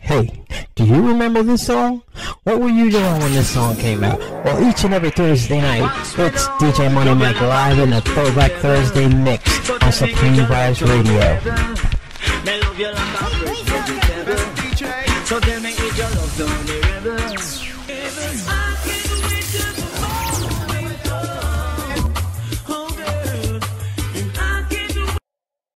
Hey, do you remember this song? What were you doing when this song came out? Well, each and every Thursday night, it's DJ Money Mike live in the Throwback Thursday mix on Supreme Vibes Radio.